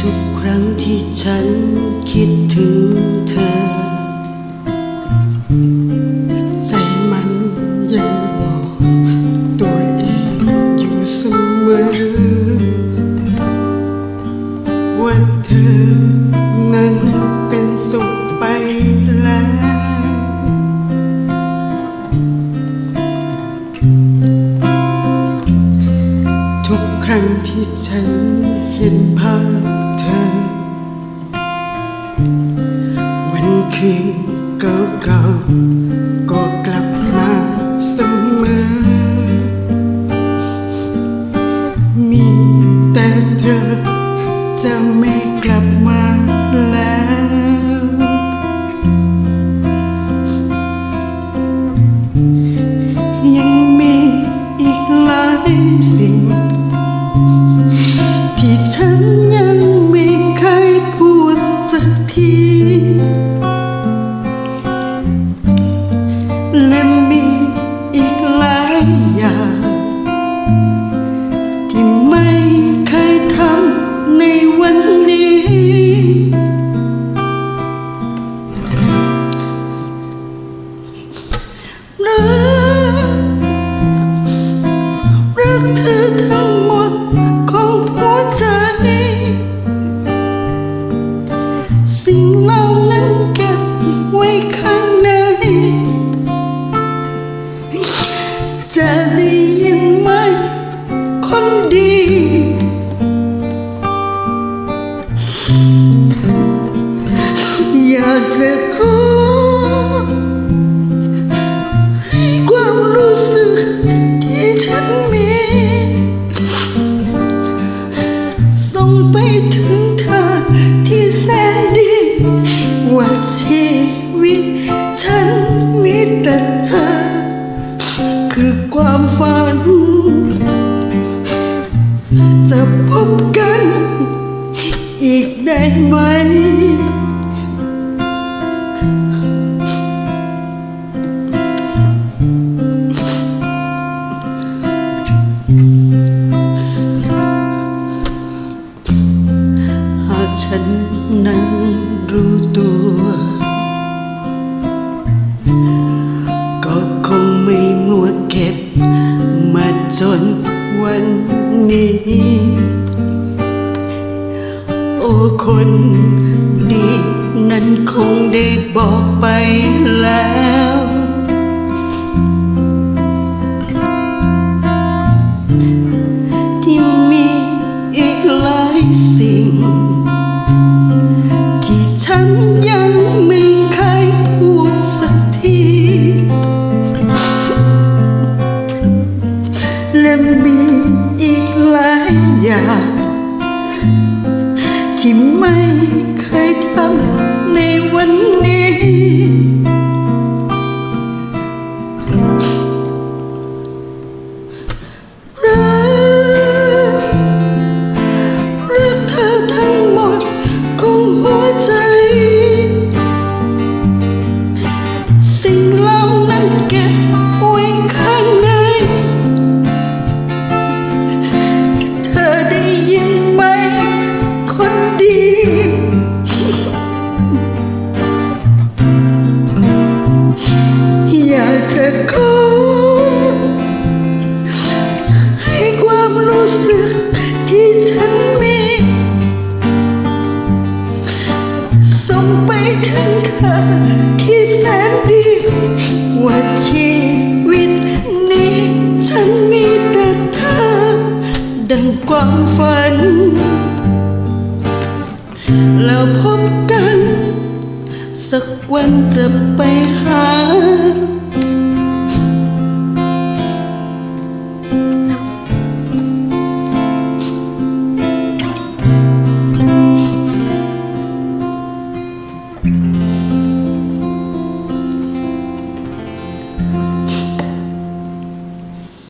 ทุกครั้งที่ฉันคิดถึงเธอ ฉันเห็นภาพเธอ วันคืนเก่าๆก็กลับมาเสมอ มีแต่เธอจะไม่ ละมีอีกหลายอย่าง ที่ไม่เคยทำในวันนี้ รัก รักเธอทั้งหมด ฉันมีส่งไปถึงเธอที่แสนดีว่าชีวิต ฉันมีแต่เธอ คือความฝัน จะพบกัน อีกได้ไหม ฉันนั้นรู้ตัว ก็คงไม่มัวเก็บ มาจนวันนี้ โอ้คนดีนั้นคงได้บอกไปแล้วที่มีอีกหลา นั้นเก็บไว้ข้างใน เธอได้ยินไหม คนดี งไปถึงเธอที่แสนดีว่าชีวิตนี้ ฉันมีแต่เธอ ดังความฝัน แล้วพบกัน สักวันจะไปหา